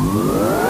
Música